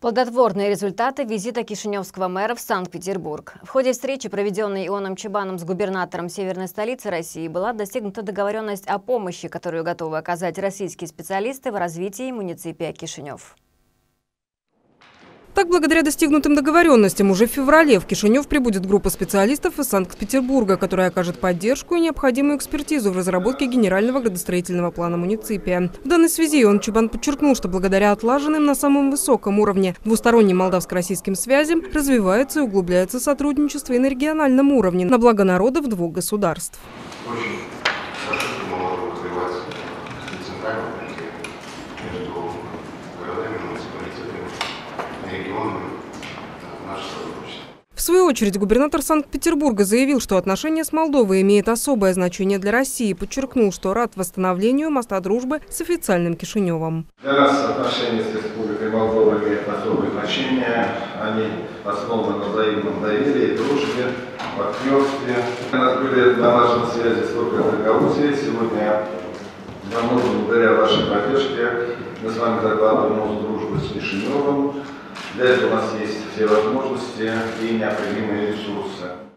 Плодотворные результаты визита кишиневского мэра в Санкт-Петербург. В ходе встречи, проведенной Ионом Чебаном с губернатором северной столицы России, была достигнута договоренность о помощи, которую готовы оказать российские специалисты в развитии муниципия Кишинев. Так, благодаря достигнутым договоренностям, уже в феврале в Кишинев прибудет группа специалистов из Санкт-Петербурга, которая окажет поддержку и необходимую экспертизу в разработке генерального градостроительного плана муниципия. В данной связи он Чубан подчеркнул, что благодаря отлаженным на самом высоком уровне двусторонним молдавско-российским связям развивается и углубляется сотрудничество и на региональном уровне на благо народов двух государств. Очень хорошо, что регионами наше сотрудничество. В свою очередь, губернатор Санкт-Петербурга заявил, что отношения с Молдовой имеют особое значение для России и подчеркнул, что рад восстановлению моста дружбы с официальным Кишиневым. Для нас отношения с Республикой Молдова имеют особое значение. Они основаны на взаимном доверии, дружбе, партнерстве. У нас были налажены связи с Гагаузией. Сегодня, многом благодаря вашей поддержке, мы с вами закладываем мост дружбы с Кишиневым. Для этого у нас есть все возможности и необходимые ресурсы.